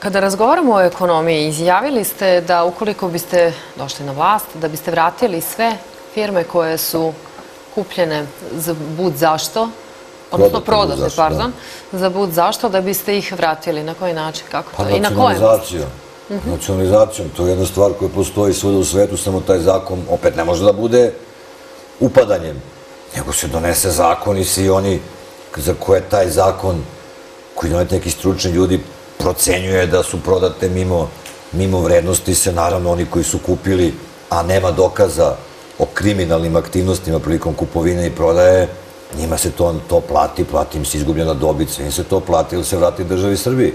Kada razgovaramo o ekonomiji, izjavili ste da ukoliko biste došli na vlast, da biste vratili sve firme koje su kupljene za bud zašto, odnosno Prodate zašto, pardon, za bud zašto, da biste ih vratili. Na koji način? Kako Pa to? I na kojem? nacionalizacijom. Nacionalizacijom, to je jedna stvar koja postoji svuda u svetu, samo taj zakon opet ne može da bude upadanjem, nego se donese zakon i svi oni za koje taj zakon, koji donete neki stručni ljudi, procenjuje da su prodate mimo, mimo vrednosti se, naravno oni koji su kupili, a nema dokaza o kriminalnim aktivnostima prilikom kupovine i prodaje, njima se to, to plati, plati im se izgubljena dobit, sve im se to plati ili se vrati državi Srbiji.